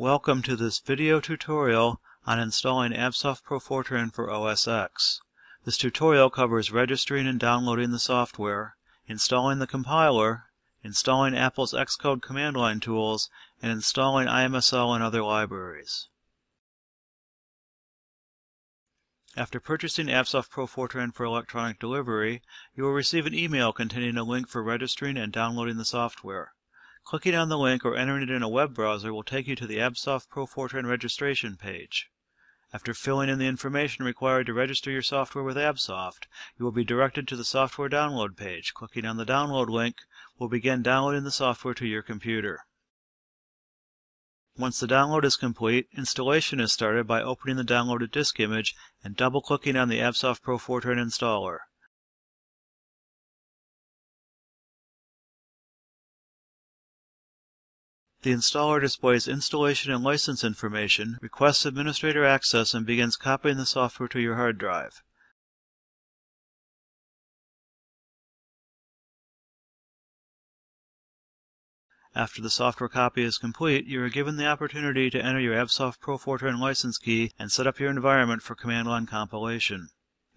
Welcome to this video tutorial on installing Absoft Pro Fortran for OS X. This tutorial covers registering and downloading the software, installing the compiler, installing Apple's Xcode command line tools, and installing IMSL and other libraries. After purchasing Absoft Pro Fortran for electronic delivery, you will receive an email containing a link for registering and downloading the software. Clicking on the link or entering it in a web browser will take you to the Absoft Pro Fortran registration page. After filling in the information required to register your software with Absoft, you will be directed to the software download page. Clicking on the download link will begin downloading the software to your computer. Once the download is complete, installation is started by opening the downloaded disk image and double-clicking on the Absoft Pro Fortran installer. The installer displays installation and license information, requests administrator access, and begins copying the software to your hard drive. After the software copy is complete, you are given the opportunity to enter your Absoft Pro Fortran license key and set up your environment for command line compilation.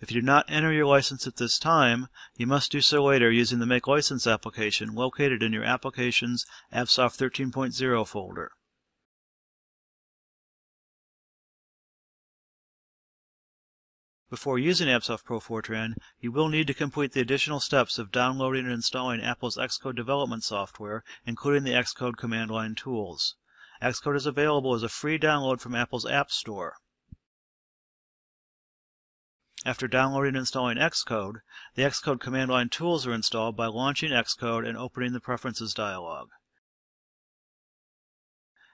If you do not enter your license at this time, you must do so later using the Make License application located in your Applications Absoft 13.0 folder. Before using Absoft Pro Fortran, you will need to complete the additional steps of downloading and installing Apple's Xcode development software, including the Xcode command line tools. Xcode is available as a free download from Apple's App Store. After downloading and installing Xcode, the Xcode command line tools are installed by launching Xcode and opening the Preferences dialog.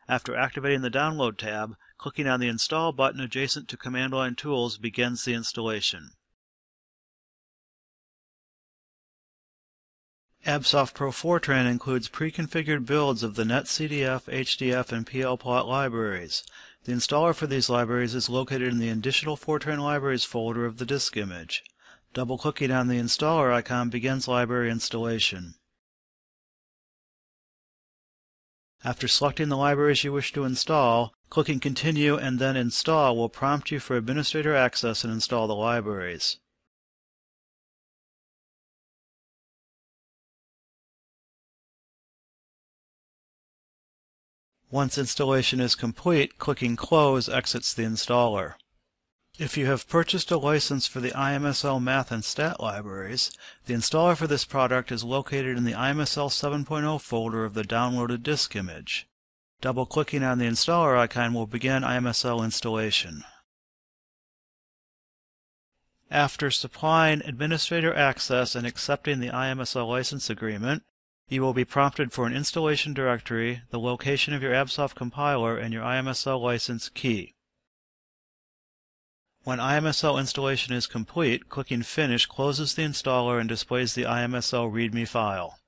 After activating the Download tab, clicking on the Install button adjacent to command line tools begins the installation. Absoft Pro Fortran includes pre-configured builds of the NetCDF, HDF, and PLPlot libraries. The installer for these libraries is located in the Additional Fortran Libraries folder of the disk image. Double-clicking on the installer icon begins library installation. After selecting the libraries you wish to install, clicking Continue and then Install will prompt you for administrator access and install the libraries. Once installation is complete, clicking Close exits the installer. If you have purchased a license for the IMSL Math and Stat libraries, the installer for this product is located in the IMSL 7.0 folder of the downloaded disk image. Double-clicking on the installer icon will begin IMSL installation. After supplying administrator access and accepting the IMSL license agreement, you will be prompted for an installation directory, the location of your Absoft compiler, and your IMSL license key. When IMSL installation is complete, clicking Finish closes the installer and displays the IMSL README file.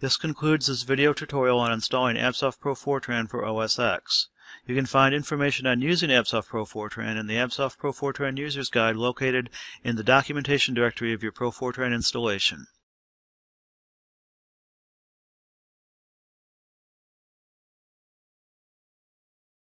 This concludes this video tutorial on installing Absoft Pro Fortran for OS X. You can find information on using Absoft Pro Fortran in the Absoft Pro Fortran User's Guide located in the documentation directory of your Pro Fortran installation.